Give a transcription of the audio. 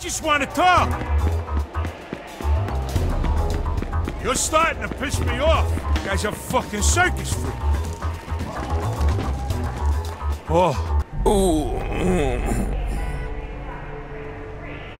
just want to talk. You're starting to piss me off. You guys are fucking circus freak. Oh. Ooh.